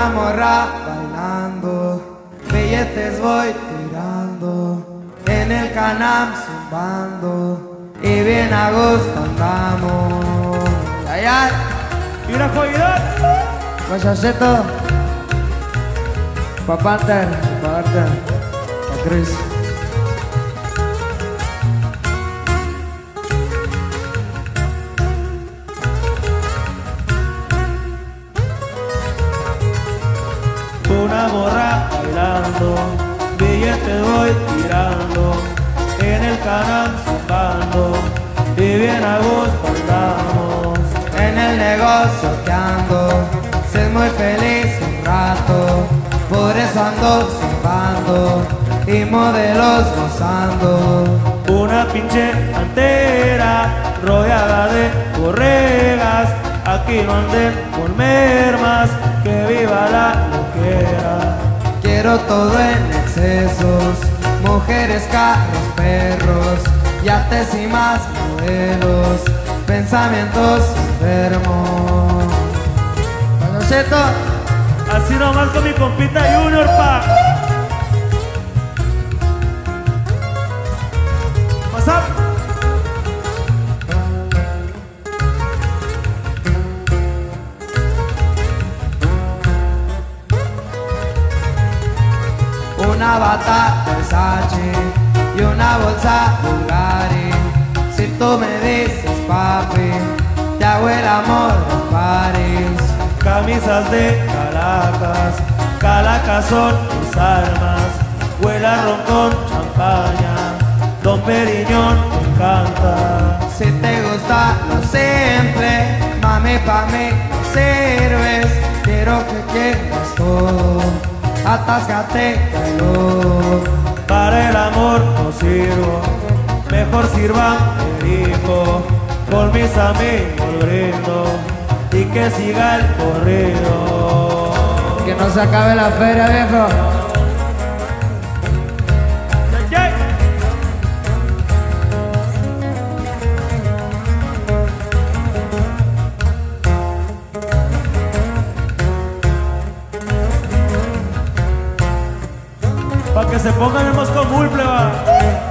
una morra bailando, billetes voy tirando, en el canam zumbando, y bien a gusto andamos. Ay, ay, Mira, Joidón. Guachaceto, pa' Panther, pa' Arthur, Una morra bailando, billetes voy tirando, en el canal zumbando, y bien a gusto andamos. En el negocio que ando, ser muy feliz un rato, por eso ando zumbando y modelos gozando. Una pinche antera rodeada de borregas, aquí no anden con mermas, Quiero todo en excesos, mujeres, carros, perros, yates y más modelos, pensamientos enfermos. Panocheto, Así nomás con mi compita Junior, pa. Una bata Versace y una bolsa Bulgari. Si tú me dices papi, te hago el amor en París. Camisas de calacas, calacas son mis armas. Huela ron con champaña, Don Periñón me encanta. Si te gusta lo simple, mami pa' mí no sirves. Quiero que quieras todo, atáscate. Para el amor no sirvo, mejor sirvan el hijo. Con mis amigos brindo y que siga el corrido. Que no se acabe la feria, viejo. Pa' que se pongan el mosco mul, pleba.